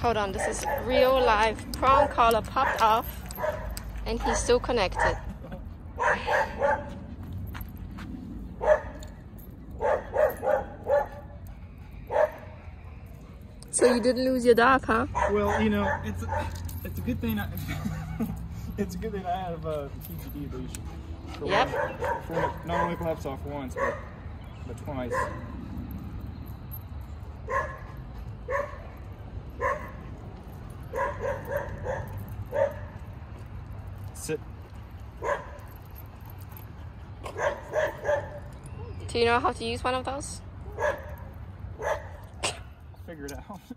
Hold on, this is real life. Prong collar popped off and he's still connected. So you didn't lose your dog, huh? Well, you know, it's a, it's a good thing I it's a good thing I have uh, the TGD leash. For Yep. one- for not only pops off once, but but twice. Sit. Do you know how to use one of those? Figure it out.